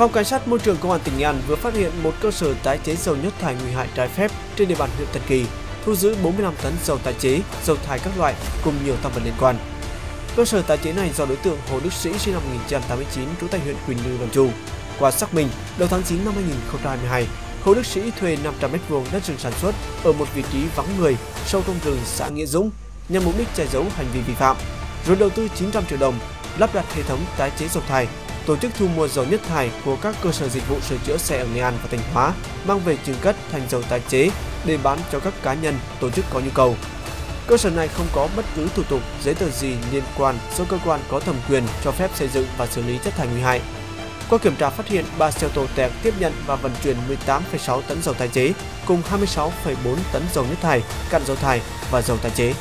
Phòng Cảnh sát Môi trường Công an tỉnh Nghệ An vừa phát hiện một cơ sở tái chế dầu nhất thải nguy hại trái phép trên địa bàn huyện Tân Kỳ, thu giữ 45 tấn dầu tái chế, dầu thải các loại cùng nhiều tăng vật liên quan. Cơ sở tái chế này do đối tượng Hồ Đức Sĩ sinh năm 1989 trú tại huyện Quỳnh Lưu làm chủ. Qua xác minh, đầu tháng 9 năm 2022, Hồ Đức Sĩ thuê 500 m2 đất rừng sản xuất ở một vị trí vắng người sâu trong rừng xã Nghĩa Dũng nhằm mục đích che giấu hành vi vi phạm, rồi đầu tư 900 triệu đồng lắp đặt hệ thống tái chế dầu thải, tổ chức thu mua dầu nhất thải của các cơ sở dịch vụ sửa chữa xe ở Nghệ An và Thanh Hóa, mang về trưng cất thành dầu tái chế để bán cho các cá nhân, tổ chức có nhu cầu. Cơ sở này không có bất cứ thủ tục, giấy tờ gì liên quan do cơ quan có thẩm quyền cho phép xây dựng và xử lý chất thải nguy hại. Qua kiểm tra phát hiện 3 xe ô tô tẹt tiếp nhận và vận chuyển 18,6 tấn dầu tái chế cùng 26,4 tấn dầu nhất thải, cặn dầu thải và dầu tái chế.